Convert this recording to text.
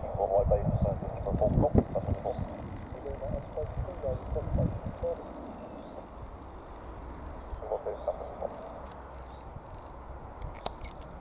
我海底唔係點，個高峯十幾步。